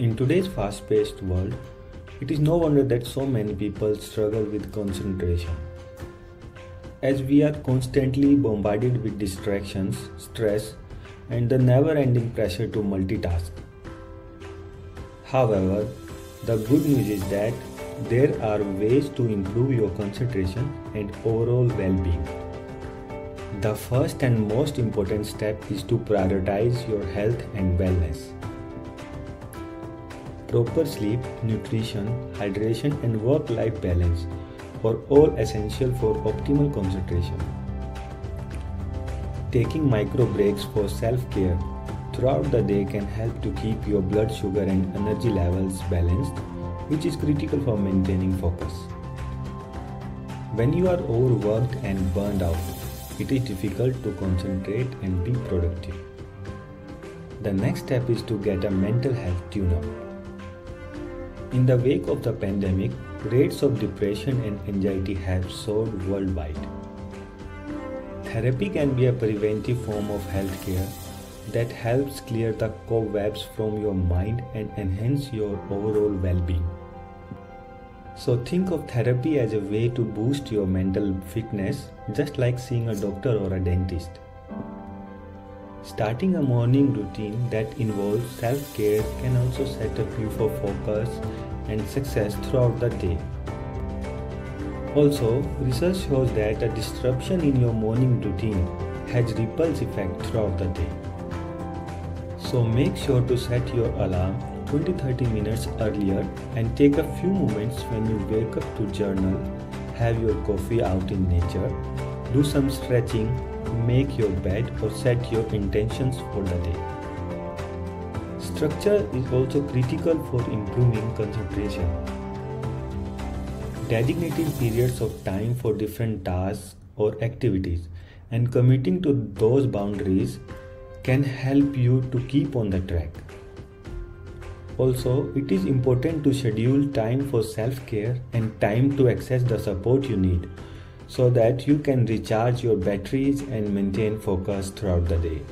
In today's fast paced world, it is no wonder that so many people struggle with concentration. As we are constantly bombarded with distractions, stress, and the never ending pressure to multitask. However, the good news is that there are ways to improve your concentration and overall well being. The first and most important step is to prioritize your health and wellness. Proper sleep, nutrition, hydration, and work life balance are all essential for optimal concentration. Taking micro breaks for self care throughout the day can help to keep your blood sugar and energy levels balanced, which is critical for maintaining focus. When you are overworked and burned out, it is difficult to concentrate and be productive. The next step is to get a mental health tune up. In the wake of the pandemic, rates of depression and anxiety have soared worldwide. Therapy can be a preventive form of healthcare that helps clear the cobwebs from your mind and enhance your overall well being. So, think of therapy as a way to boost your mental fitness, just like seeing a doctor or a dentist. Starting a morning routine that involves self care can also set up you for focus and success throughout the day. Also, research shows that a disruption in your morning routine has ripples effect throughout the day. So make sure to set your alarm 20-30 minutes earlier and take a few moments when you wake up to journal, have your coffee out in nature, do some stretching, make your bed or set your intentions for the day. Structure is also critical for improving concentration. Designating periods of time for different tasks or activities and committing to those boundaries can help you to keep on the track. Also, it is important to schedule time for self care and time to access the support you need so that you can recharge your batteries and maintain focus throughout the day.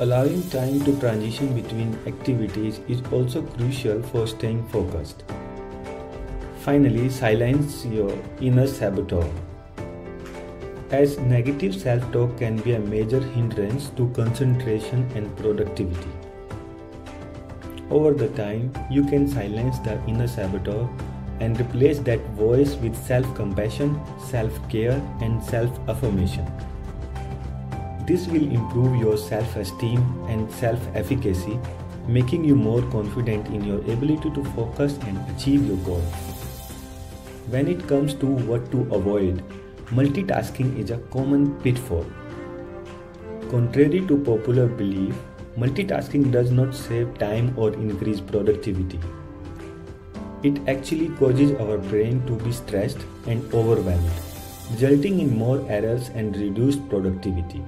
Allowing time to transition between activities is also crucial for staying focused. Finally, silence your inner saboteur as negative self talk can be a major hindrance to concentration and productivity. Over the time, you can silence the inner saboteur and replace that voice with self compassion, self care, and self affirmation. This will improve your self esteem and self efficacy, making you more confident in your ability to focus and achieve your goals. When it comes to what to avoid, multitasking is a common pitfall. Contrary to popular belief, multitasking does not save time or increase productivity. It actually causes our brain to be stressed and overwhelmed, resulting in more errors and reduced productivity.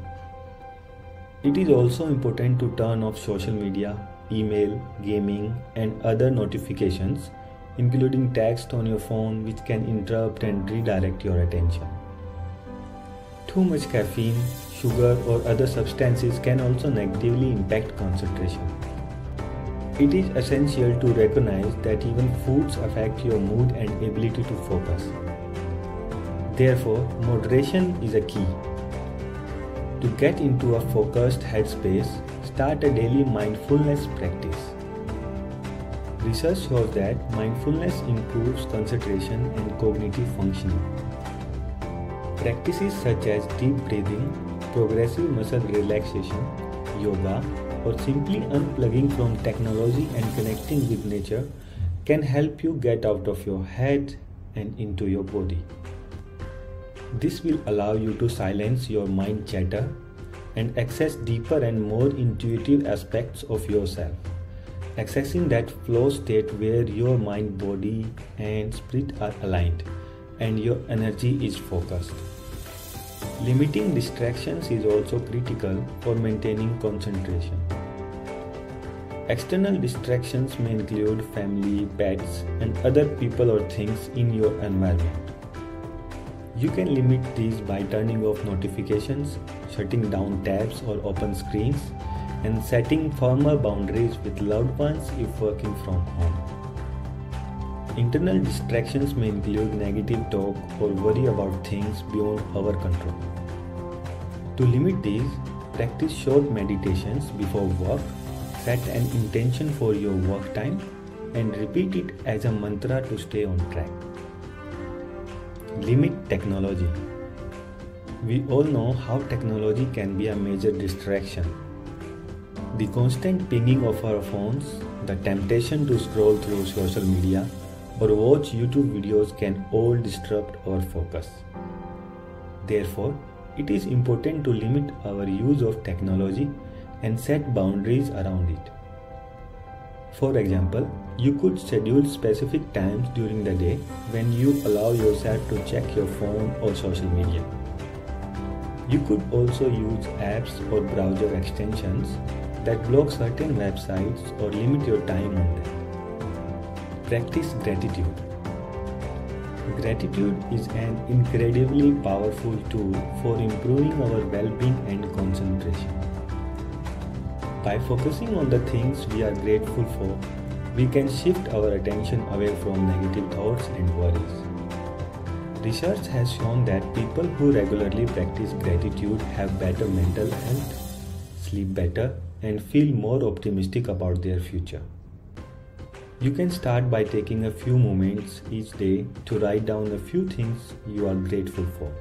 It is also important to turn off social media, email, gaming, and other notifications, including text on your phone, which can interrupt and redirect your attention. Too much caffeine, sugar, or other substances can also negatively impact concentration. It is essential to recognize that even foods affect your mood and ability to focus. Therefore, moderation is a key. To get into a focused headspace, start a daily mindfulness practice. Research shows that mindfulness improves concentration and cognitive functioning. Practices such as deep breathing, progressive muscle relaxation, yoga, or simply unplugging from technology and connecting with nature can help you get out of your head and into your body. This will allow you to silence your mind chatter and access deeper and more intuitive aspects of yourself. Accessing that flow state where your mind, body, and spirit are aligned and your energy is focused. Limiting distractions is also critical for maintaining concentration. External distractions may include family, pets, and other people or things in your environment. You can limit these by turning off notifications, shutting down tabs or open screens, and setting firmer boundaries with loved ones if working from home. Internal distractions may include negative talk or worry about things beyond our control. To limit these, practice short meditations before work, set an intention for your work time, and repeat it as a mantra to stay on track. Limit technology. We all know how technology can be a major distraction. The constant pinging of our phones, the temptation to scroll through social media, or watch YouTube videos can all disrupt our focus. Therefore, it is important to limit our use of technology and set boundaries around it. For example, you could schedule specific times during the day when you allow yourself to check your phone or social media. You could also use apps or browser extensions that block certain websites or limit your time on them. Practice gratitude. Gratitude is an incredibly powerful tool for improving our well being and concentration. By focusing on the things we are grateful for, we can shift our attention away from negative thoughts and worries. Research has shown that people who regularly practice gratitude have better mental health, sleep better, and feel more optimistic about their future. You can start by taking a few moments each day to write down a few things you are grateful for.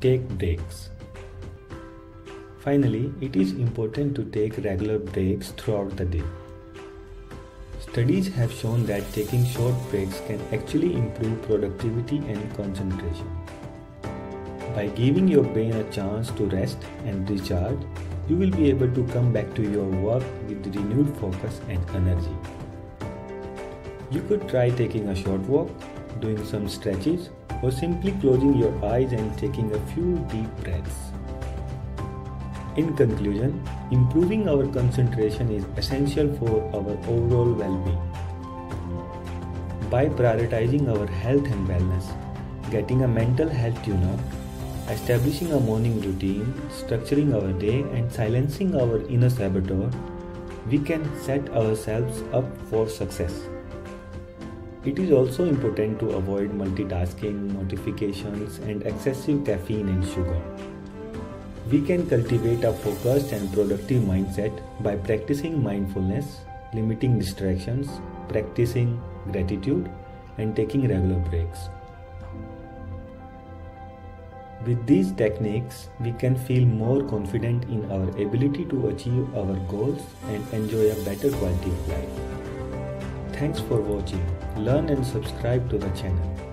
Take breaks. Finally, it is important to take regular breaks throughout the day. Studies have shown that taking short breaks can actually improve productivity and concentration. By giving your brain a chance to rest and recharge, you will be able to come back to your work with renewed focus and energy. You could try taking a short walk, doing some stretches, or simply closing your eyes and taking a few deep breaths. In conclusion, improving our concentration is essential for our overall well being. By prioritizing our health and wellness, getting a mental health tune up, establishing a morning routine, structuring our day, and silencing our inner saboteur, we can set ourselves up for success. It is also important to avoid multitasking, notifications, and excessive caffeine and sugar. We can cultivate a focused and productive mindset by practicing mindfulness, limiting distractions, practicing gratitude, and taking regular breaks. With these techniques, we can feel more confident in our ability to achieve our goals and enjoy a better quality of life. Thanks for watching. Learn and subscribe to the channel.